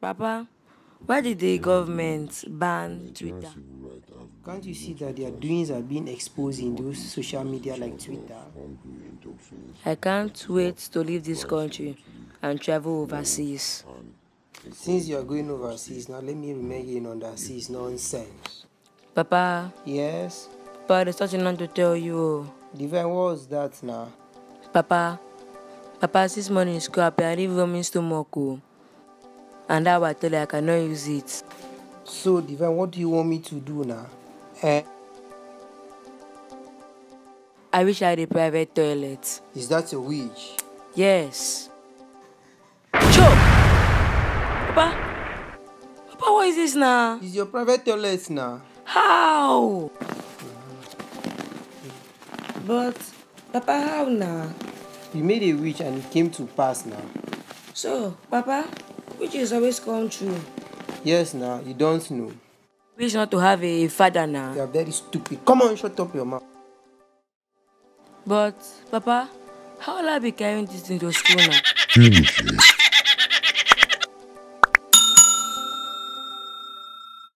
Papa, why did the government ban Twitter? Can't you see that their doings are being exposed in those social media like Twitter? I can't wait to leave this country and travel overseas. Since you are going overseas, now let me remain you in underseas nonsense. Papa, Yes? Papa, there's something I want to tell you. Divine, what's that now? Papa, Papa, this money is crap. I leave roaming stomach. oh. And that tell you I cannot use it. So, Divine, what do you want me to do now? Eh? I wish I had a private toilet. Is that a wish? Yes. Choke! Papa, Papa, what is this now? Is your private toilet now? How? But, Papa, how now? You made a wish and it came to pass now. So, Papa, which is always come true. Yes, now, you don't know. Wish not to have a father now. You are very stupid. Come on, shut up your mouth. But, Papa, how will I be carrying this thing to school now?